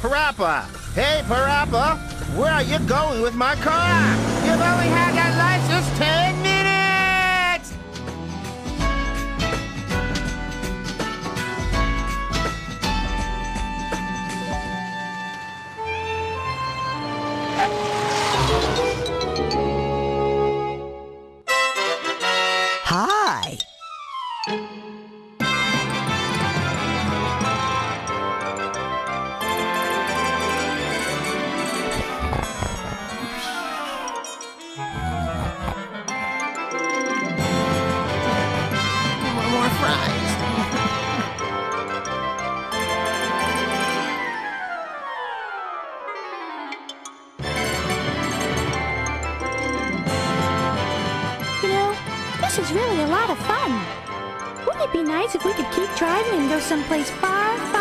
Parappa! Hey, Parappa! Where are you going with my car? You've only had that license 10 minutes! Hi. More. You know, this is really a lot of fun. Wouldn't it be nice if we could keep driving and go someplace far, far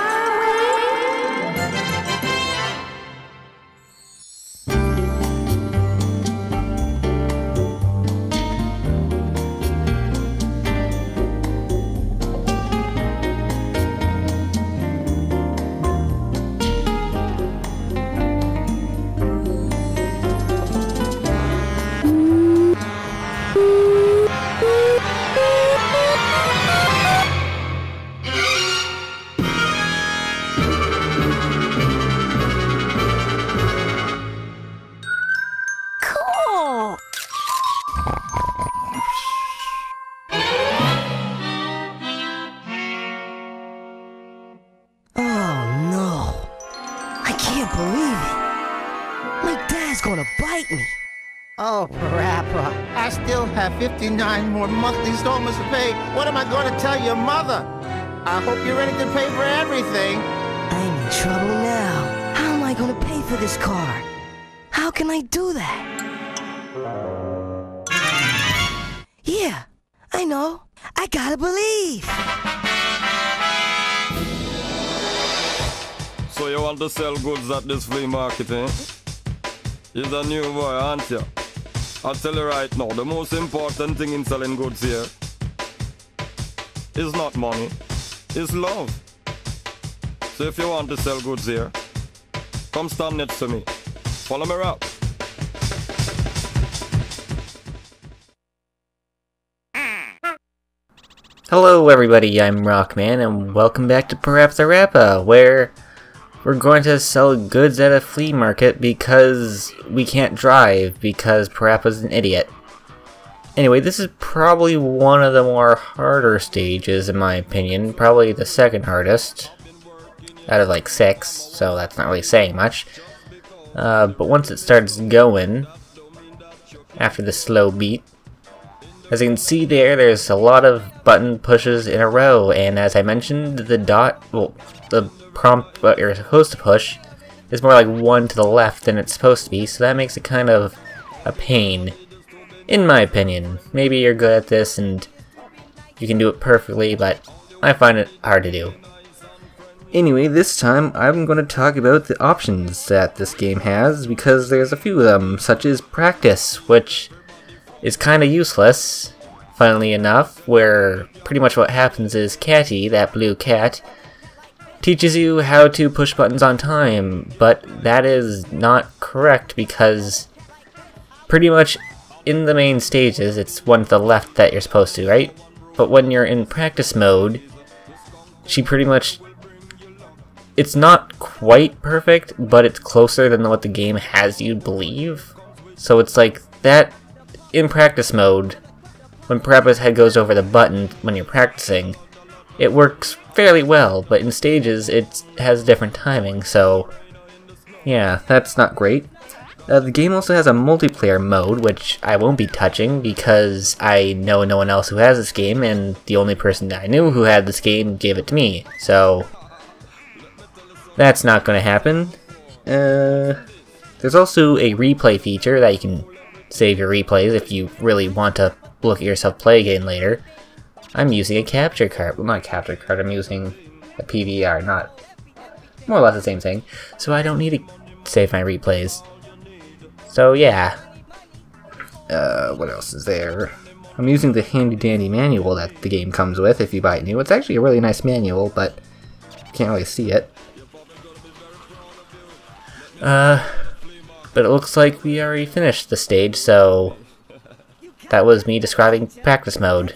My dad's gonna bite me. Oh, Parappa, I still have 59 more monthly installments to pay. What am I going to tell your mother? I hope you're ready to pay for everything. I'm in trouble now. How am I gonna pay for this car? How can I do that? Yeah, I know. I gotta believe. So you want to sell goods at this flea market, eh? You're a new boy, aren't you? I'll tell you right now, the most important thing in selling goods here is not money, it's love. So if you want to sell goods here, come stand next to me. Follow me up. Hello everybody, I'm Rawkman and welcome back to PaRappa the Rapper, where we're going to sell goods at a flea market because we can't drive because Parappa's an idiot. Anyway, this is probably one of the more harder stages in my opinion, probably the second hardest out of like six, so that's not really saying much. Uh, but once it starts going, after the slow beat, as you can see there, there's a lot of button pushes in a row, and as I mentioned, the dot, well, the prompt what you're supposed to push is more like one to the left than it's supposed to be, so that makes it kind of a pain, in my opinion. Maybe you're good at this and you can do it perfectly, but I find it hard to do. Anyway, this time I'm going to talk about the options that this game has, because there's a few of them, such as practice, which is kind of useless, funnily enough, where pretty much what happens is Catty, that blue cat, teaches you how to push buttons on time, but that is not correct because pretty much in the main stages it's one to the left that you're supposed to, right? But when you're in practice mode, she pretty much it's not quite perfect, but it's closer than what the game has you believe. So it's like that in practice mode, when Parappa's head goes over the button when you're practicing, it works fairly well, but in stages it has different timing, so yeah, that's not great. Uh, the game also has a multiplayer mode, which I won't be touching because I know no one else who has this game, and the only person I knew who had this game gave it to me, so that's not going to happen. Uh, there's also a replay feature that you can save your replays if you really want to look at yourself play again later. I'm using a capture card. Well, not a capture card, I'm using a PVR, not more or less the same thing. So I don't need to save my replays. So yeah. Uh, what else is there? I'm using the handy dandy manual that the game comes with if you buy it new. It's actually a really nice manual, but you can't really see it. Uh, but it looks like we already finished the stage, so that was me describing practice mode.